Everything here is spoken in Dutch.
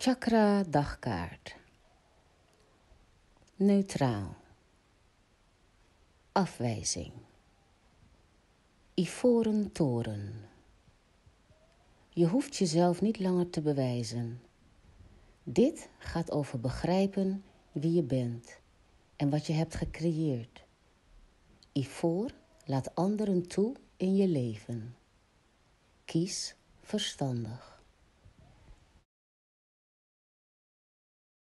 Chakra dagkaart. Neutraal. Afwijzing. Ivoren toren. Je hoeft jezelf niet langer te bewijzen. Dit gaat over begrijpen wie je bent en wat je hebt gecreëerd. Ivoor laat anderen toe in je leven. Kies verstandig.